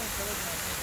encouragement, I